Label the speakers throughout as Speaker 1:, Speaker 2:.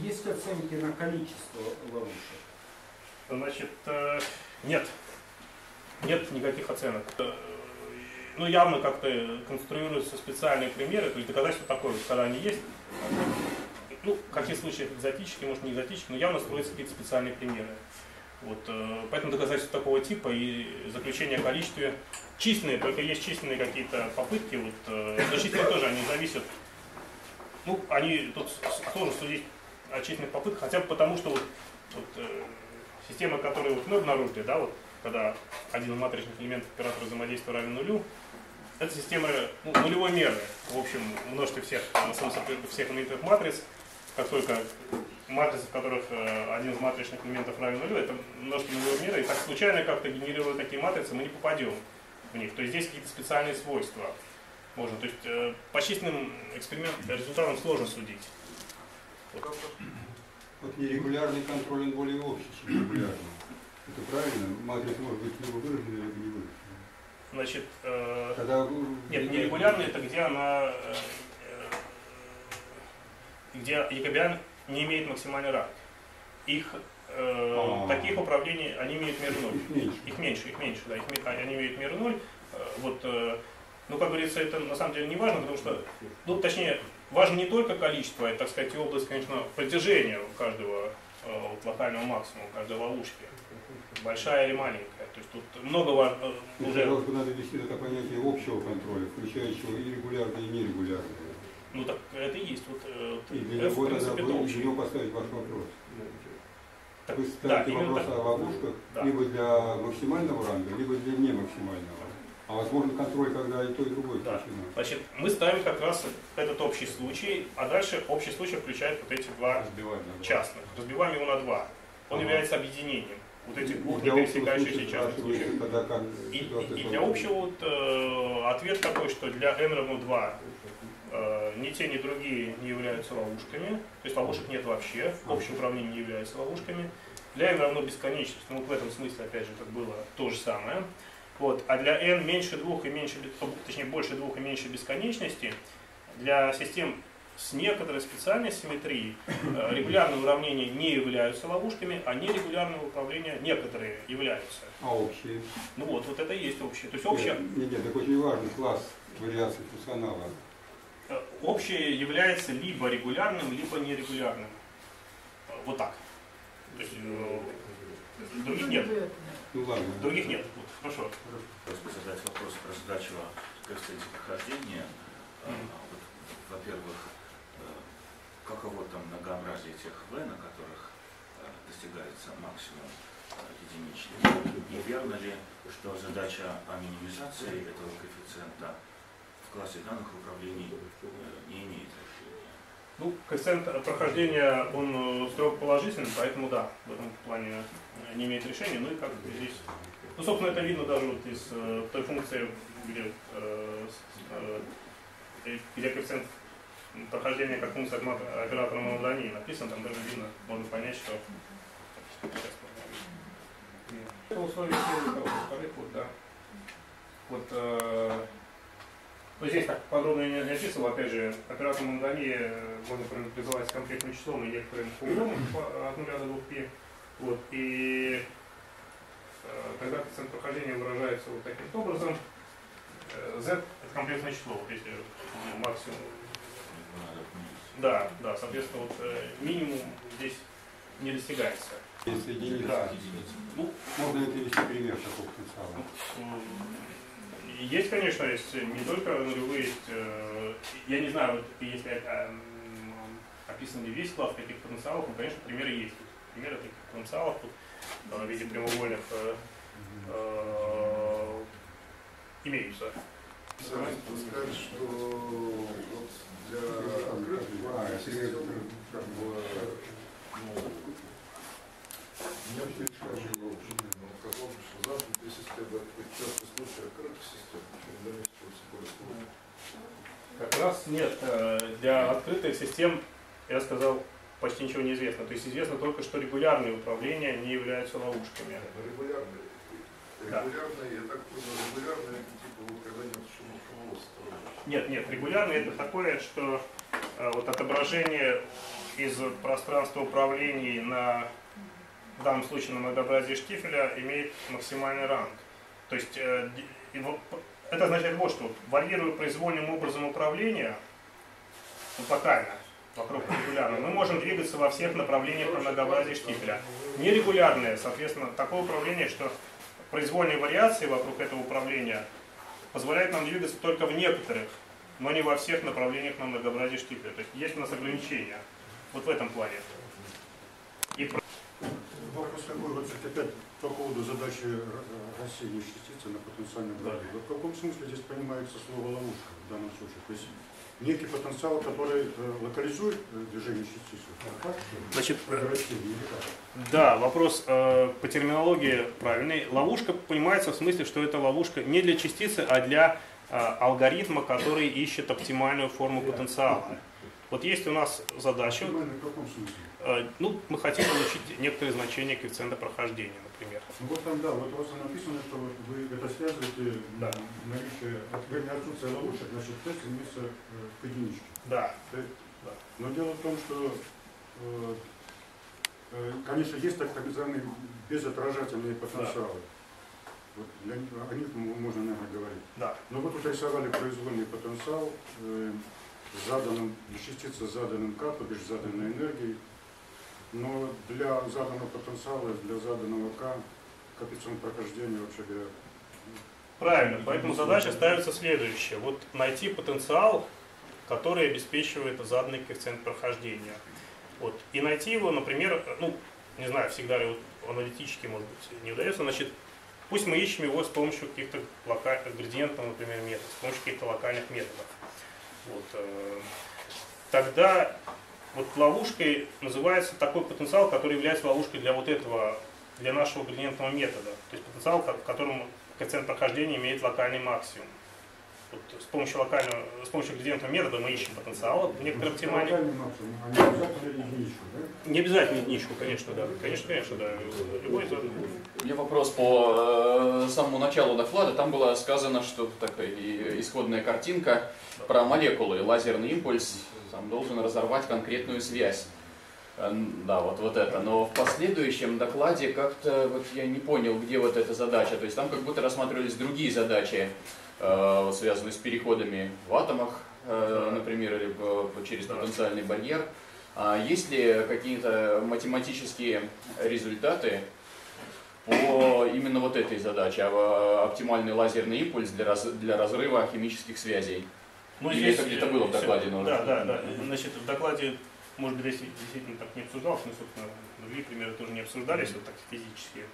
Speaker 1: есть оценки на количество ловушек?
Speaker 2: Значит, э, нет. Нет никаких оценок. Э, ну, явно как-то конструируются специальные примеры, то есть доказательство такое, когда они есть. Ну, в каких случаях экзотические, может не экзотические, но явно строятся какие-то специальные примеры. Вот, э, поэтому доказательства такого типа и заключение о количестве численные, только есть численные какие-то попытки, вот, но численные тоже, они зависят, ну, они, тут сложно судить о численных попытках, хотя бы потому, что вот, вот система, которую вот мы обнаружили, да, вот, когда один из матричных элементов оператора взаимодействия равен нулю, это система ну, нулевой меры. В общем, множестве всех, всех элементов матриц, как только матрицы, в которых э, один из матричных элементов равен нулю, это множество нулевой меры, и так случайно как-то генерируя такие матрицы, мы не попадем в них. То есть здесь какие-то специальные свойства можно. То есть э, по численным экспериментам результатам сложно судить.
Speaker 3: Вот. Вот нерегулярный контроль, он более общий, чем регулярный. Это правильно? Матрица может быть либо выражена, либо не выражена.
Speaker 2: Значит, э,
Speaker 3: Когда,
Speaker 2: нет, нерегулярный это где она, э, э, где якобиан не имеет максимальный ранг. Их э, а. таких управлений, они имеют меру 0.
Speaker 3: Их меньше.
Speaker 2: Их меньше, их меньше, да, их, они имеют меру 0. Э, вот, э, ну, как говорится, это на самом деле не важно, потому что, ну, точнее, важно не только количество, это, так сказать, и область, конечно, протяжения каждого э, вот, локального максимума, каждой ловушки. Большая или маленькая. То есть тут много
Speaker 3: э, уже... Просто надо вести это понятие общего контроля, включающего и регулярное, и нерегулярное.
Speaker 2: Ну так это и есть. Вот,
Speaker 3: э, и для него надо него поставить ваш вопрос.
Speaker 2: Так,
Speaker 3: Вы ставите да, вопрос о ловушках да. либо для максимального ранга, либо для не максимального. А возможно контроль, когда и то, и другое
Speaker 2: да. Значит, мы ставим как раз этот общий случай, а дальше общий случай включает вот эти два частных. Разбиваем его на два. Он ага. является объединением вот этих двух пересекающихся частных случаев. И, и, и для общего вот, э, ответ такой, что для n равно 2 э, ни те, ни другие не являются ловушками, то есть ловушек нет вообще, общее управление не является ловушками. Для n равно бесконечности, ну вот в этом смысле, опять же, как было то же самое. Вот. А для n меньше двух и меньше, точнее больше двух и меньше бесконечности, для систем с некоторой специальной симметрией э, регулярные уравнения не являются ловушками, а нерегулярные управления некоторые являются.
Speaker 3: А общие?
Speaker 2: Ну вот, вот это и есть общее. То есть общее...
Speaker 3: Нет, нет, так очень важный класс вариаций функционала.
Speaker 2: Э, общее является либо регулярным, либо нерегулярным. Вот так. То есть, э, других нет.
Speaker 3: Ну ладно.
Speaker 2: Других нет. Хорошо.
Speaker 4: Просто задать вопрос про задачу коэффициенте прохождения. Mm-hmm. Вот, во-первых, э, каково там многообразие тех В, на которых э, достигается максимум единичный. И верно ли, что задача о минимизации этого коэффициента в классе данных управлений не имеет решения?
Speaker 2: Ну, коэффициент прохождения, он строго положительный, поэтому да, в этом плане не имеет решения, ну и как здесь. Ну, собственно, это видно даже вот из э, той функции, где, э, э, где коэффициент прохождения как функция оператора Мавлани написан, там даже видно, можно понять, что это условие вторых, вот, да. Вот, э, ну, здесь так подробно не, не описывал, опять же, оператор Мандани можно призывать конкретным числом и некоторым углом от 0 до 2 π. Вот, и э, когда коэффициент прохождения выражается вот таким образом, э, z это комплексное число, вот если ну, максимум. Да, да, соответственно, вот э, минимум здесь не достигается.
Speaker 3: Если единица. Да. Ну, Можно ли привести пример такого потенциала? Ну,
Speaker 2: есть, конечно, есть не только нулевые, есть, э, я не знаю, вот, если э, описан ли весь класс таких потенциалов, но, конечно, примеры есть примеры таких потенциалов тут в виде прямоугольных э, э, имеются.
Speaker 5: Сказать, что вот для открытых как бы, ну, меня перешкаживало, но казалось, что замкнутые системы это частый случай открытых систем, почему для них более сложно.
Speaker 2: Как раз нет. Э, для открытых систем, я сказал, почти ничего не известно. То есть известно только, что регулярные управления не являются ловушками.
Speaker 5: Регулярные. Регулярные, да. я так понял, регулярные, типа вот когда нет шумоводства.
Speaker 2: Нет, нет, регулярные это такое, что э, вот отображение из пространства управлений на, в данном случае на многообразии штифеля, имеет максимальный ранг. То есть э, его- это означает вот что, варьируя произвольным образом управления, ну, локально, вокруг регулярно, мы можем двигаться во всех направлениях на многообразии штифеля. Нерегулярное, соответственно, такое управление, что произвольные вариации вокруг этого управления позволяют нам двигаться только в некоторых, но не во всех направлениях на многообразии штифеля. То есть есть у нас ограничения. Вот в этом плане. И про-
Speaker 3: Вопрос такой, вот опять по поводу задачи ра- рассеяния частицы на потенциальном
Speaker 2: Да.
Speaker 3: граде. Вот в каком смысле здесь понимается слово ловушка в данном случае? То есть некий потенциал, который э, локализует э, движение частицы? Так?
Speaker 2: Значит? Да, вопрос э, по терминологии правильный. Ловушка понимается в смысле, что это ловушка не для частицы, а для э, алгоритма, который ищет оптимальную форму потенциала. Вот есть у нас задача, э, ну, мы хотим получить некоторые значения коэффициента прохождения, например.
Speaker 3: Ну вот там, да, вот у вас написано, что вот вы это связываете
Speaker 2: Да.
Speaker 3: наличие, отсутствие ловушек, значит, тест стремится э, к единичке.
Speaker 2: Да,
Speaker 3: Но дело в том, что, э, э, конечно, есть так называемые безотражательные потенциалы. Вот для них, о них можно, наверное, говорить.
Speaker 2: да.
Speaker 3: Но вот тут рисовали произвольный потенциал э, заданным, частица с заданным К, то бишь заданной энергией. Но для заданного потенциала, для заданного К, коэффициент прохождения, вообще говоря,
Speaker 2: Правильно, поэтому задача ставится следующая. Вот найти потенциал, который обеспечивает заданный коэффициент прохождения. Вот. И найти его, например, ну, не знаю, всегда ли вот аналитически, может быть, не удается, значит, пусть мы ищем его с помощью каких-то локальных градиентов, например, методов, с помощью каких-то локальных методов. Вот. э, Тогда вот ловушкой называется такой потенциал, который является ловушкой для вот этого, для нашего градиентного метода. То есть потенциал, в котором коэффициент прохождения имеет локальный максимум. Вот с помощью локального, с помощью градиентного метода мы ищем потенциал в некоторой оптимальной.
Speaker 3: локальный максимум, а не обязательно единичку, да?
Speaker 2: Не обязательно единичку, конечно, да. Конечно, конечно, да. Любой задан.
Speaker 6: У меня вопрос по э, самому началу доклада. Там было сказано, что такая исходная картинка про молекулы. Лазерный импульс там, должен разорвать конкретную связь. Э, Да, вот, вот это. Но в последующем докладе как-то вот я не понял, где вот эта задача. То есть там как будто рассматривались другие задачи, э, связанные с переходами в атомах, э, например, или через потенциальный барьер. А есть ли какие-то математические результаты по именно вот этой задаче, а, оптимальный лазерный импульс для, раз- для разрыва химических связей?
Speaker 2: Ну,
Speaker 6: Или это где-то было в докладе, но-
Speaker 2: Да, да, да. Значит, в докладе, может быть, действительно так не обсуждалось, но, собственно, другие примеры тоже не обсуждались, вот так физически.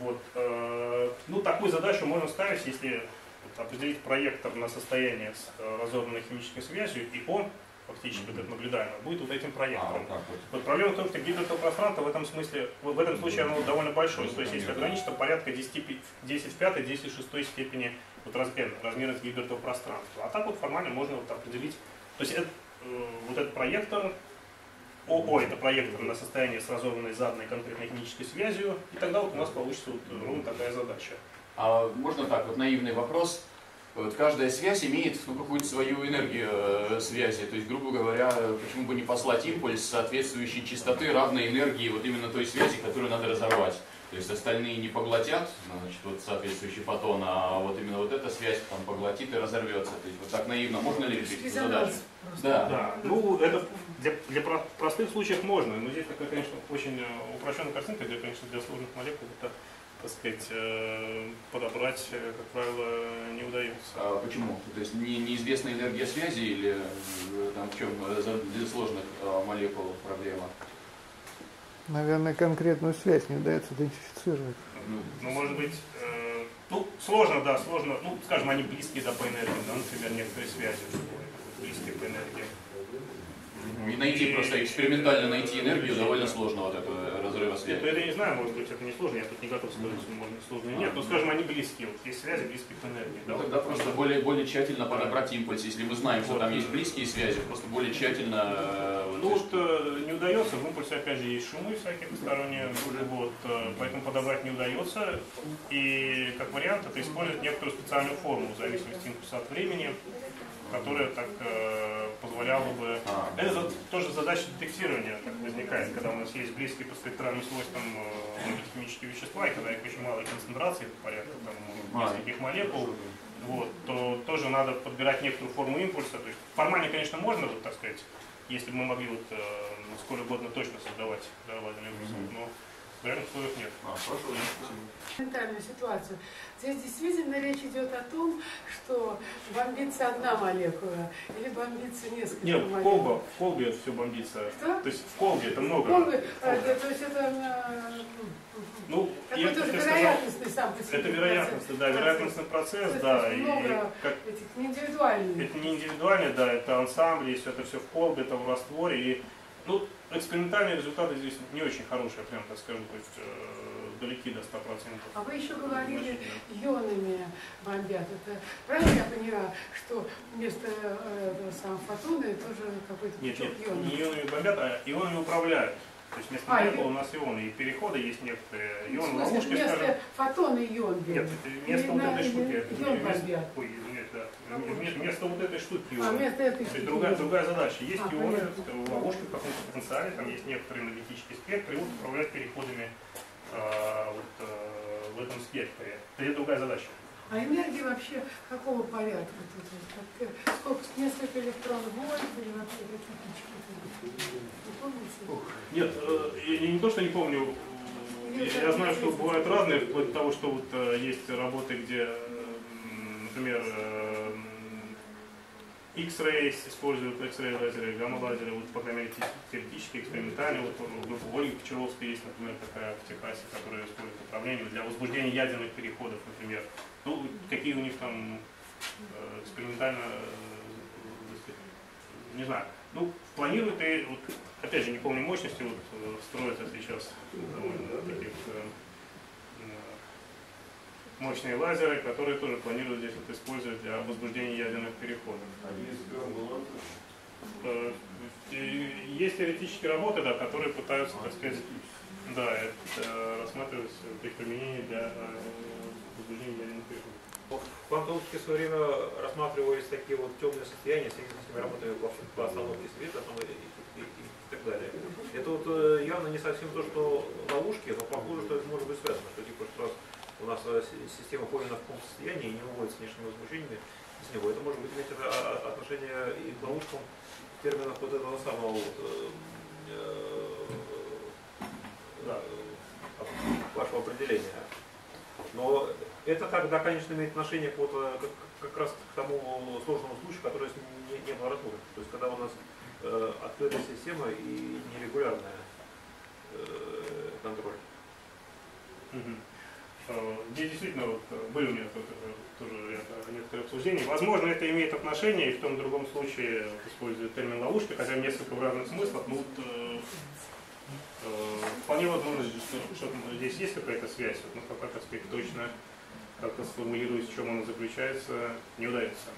Speaker 2: Вот. э, Ну, такую задачу можно ставить, если вот определить проектор на состояние с э, разорванной химической связью, и он, фактически, вот этот наблюдаемый, будет вот этим проектором. Вот проблема в том, что гибридное пространство в этом смысле, в этом случае оно довольно большое. То есть если ограничено порядка 10, пи- 10 в пятой, 10 в шестой степени вот раз, n, размерность гибридного пространства. А так вот формально можно вот определить. То есть это, э, вот этот проектор, ОО это проектор на состояние с разорванной заданной конкретной химической связью, и тогда вот у нас получится вот ровно такая задача.
Speaker 6: А можно так, вот наивный вопрос. Вот каждая связь имеет ну, какую-то свою энергию э, связи. То есть, грубо говоря, почему бы не послать импульс соответствующей частоты, равной энергии вот именно той связи, которую надо разорвать. То есть остальные не поглотят, значит, вот соответствующий фотон, а вот именно вот эта связь там поглотит и разорвется. То есть вот так наивно можно ли решить эту задачу? Да.
Speaker 2: Да, ну это для, для про- простых случаев можно, но здесь такая, конечно, очень э, упрощенная картинка, где, конечно, для сложных молекул это, так сказать, э, подобрать, э, как правило, не удается.
Speaker 6: А почему? То есть не, неизвестная энергия связи или там в чем для сложных молекул проблема?
Speaker 7: Наверное, конкретную связь не удается идентифицировать.
Speaker 6: Ну,
Speaker 2: Ну, может быть, э, ну, сложно, да, сложно, ну, скажем, они близкие, да, по энергии, да, например, некоторые связи близкие по энергии.
Speaker 6: И найти просто экспериментально найти энергию довольно сложно вот этого разрыва
Speaker 2: Нет,
Speaker 6: связи.
Speaker 2: ну, это я не знаю, может быть, это не сложно, я тут не готов сказать, что можно сложно нет, но, скажем, они близкие, вот есть связи близкие по энергии, да,
Speaker 6: Ну, тогда просто более, более тщательно подобрать импульс. Если мы знаем, что там есть близкие связи, просто более тщательно... э,
Speaker 2: Ну
Speaker 6: вот,
Speaker 2: э, не удается, в импульсе опять же есть шумы всякие посторонние, вот, э, поэтому подобрать не удается. И как вариант это использовать некоторую специальную форму в зависимости импульса от времени. Которая так э, позволяла бы...
Speaker 4: А,
Speaker 2: Это за- тоже задача детектирования так возникает, когда у нас есть близкие по спектральным свойствам э, химические вещества, и когда их очень малой концентрации, порядка там,
Speaker 4: А.
Speaker 2: нескольких молекул, вот, то тоже надо подбирать некоторую форму импульса. То есть формально, конечно, можно, вот, так сказать, если бы мы могли вот, э, сколь угодно точно создавать да, лазерные импульсы,
Speaker 4: Мгм.
Speaker 2: но в реальных условиях нет.
Speaker 4: а, хорошо,
Speaker 8: фундаментальную ситуацию. Здесь действительно речь идет о том, что бомбится одна молекула или бомбится несколько
Speaker 2: Нет, в
Speaker 8: молекул.
Speaker 2: колбе, в колбе это все бомбится.
Speaker 8: Что?
Speaker 2: То есть в колбе это много.
Speaker 8: Колбы, а, это- то есть это э,
Speaker 2: Ну, я
Speaker 8: какой тоже
Speaker 2: я сказал,
Speaker 8: вероятностный сам по себе
Speaker 2: это вероятность,
Speaker 8: процесс.
Speaker 2: да, вероятностный процесс,
Speaker 8: То есть
Speaker 2: да, и
Speaker 8: много
Speaker 2: как
Speaker 8: этих неиндивидуальных.
Speaker 2: Это не индивидуально, да, это ансамбли, если это все в колбе, это в растворе. И, ну, экспериментальные результаты здесь не очень хорошие, прям так скажу, то есть э, далеки до 100%.
Speaker 8: А вы еще говорили, ионами бомбят. Это правильно я поняла, что вместо э, самого фотона тоже какой-то
Speaker 2: Нет, нет,
Speaker 8: ионов?
Speaker 2: не ионами бомбят, а ионами управляют. То есть вместо
Speaker 8: А,
Speaker 2: молекул
Speaker 8: и-
Speaker 2: у нас ионы, и переходы есть некоторые.
Speaker 8: В
Speaker 2: Ионы
Speaker 8: смысле,
Speaker 2: ловушки,
Speaker 8: вместо
Speaker 2: скажем.
Speaker 8: фотона ион
Speaker 2: Нет,
Speaker 8: берут?
Speaker 2: это вместо вот этой штуки.
Speaker 8: ион бомбят?
Speaker 2: Ой, да.
Speaker 8: Какой?
Speaker 2: Вместо, вот этой штуки
Speaker 8: А вместо этой
Speaker 2: То есть
Speaker 8: штуки
Speaker 2: другая, другая задача. Есть
Speaker 8: А,
Speaker 2: ионы
Speaker 8: понятно.
Speaker 2: в ловушке в каком-то потенциале, там есть некоторые энергетические спектры, и вот управлять переходами а, вот, э, в этом спектре. Это другая задача.
Speaker 8: А энергия вообще какого порядка? Тут, как, э, сколько, несколько электронов вольт или вообще какие пички? Не помните?
Speaker 2: Нет, э, я не то, что не помню, э, я, знаю, что бывают разные, вплоть до того, что вот э, есть работы, где, э, например, э, X-Ray используют X-Ray лазеры, гамма-лазеры, вот, по крайней мере, те- теоретически, экспериментально. Вот у группы Ольги Кочаровской есть, например, такая в Техасе, которая использует управление для возбуждения ядерных переходов, например. Ну, какие у них там э, экспериментально, э, не знаю. Ну, планируют и, вот, опять же, не помню мощности, вот строятся сейчас довольно таких мощные лазеры, которые тоже планируют здесь вот использовать для возбуждения ядерных переходов. Э, Есть теоретические работы, да, которые пытаются, так сказать, да, это, рассматривать их применение для э, возбуждения ядерных переходов.
Speaker 9: В квантовке в свое время рассматривались такие вот темные состояния, с этими работами вообще по остановке света там, и, и- и- и так далее. Это вот э, явно не совсем то, что ловушки, но похоже, что это может быть связано, что типа что нас э, си- система поймана в таком состоянии и не выводит с внешними возбуждениями с него. Это может быть иметь это, а, отношение и к ловушкам в вот этого самого вот, э, э, да, вашего определения. Но это тогда, конечно, имеет отношение вот, э, как, как раз к тому сложному случаю, который не, не было размора. То есть когда у нас э, открытая система и нерегулярная э, контроль.
Speaker 2: Мгм. Здесь действительно вот, э, были у меня тут, тоже ряд, э, некоторые обсуждения. Возможно, это имеет отношение, и в том и другом случае вот, используют термин ловушка, хотя несколько в разных смыслах. Ну, вот, э, э, вполне возможно, что, что здесь есть какая-то связь, вот, но пока, так сказать, точно как-то сформулировать, в чем она заключается, не удается.